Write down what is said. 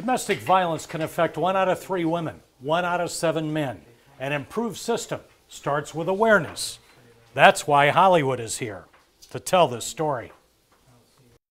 Domestic violence can affect one out of three women, one out of seven men. An improved system starts with awareness. That's why Hollywood is here, to tell this story.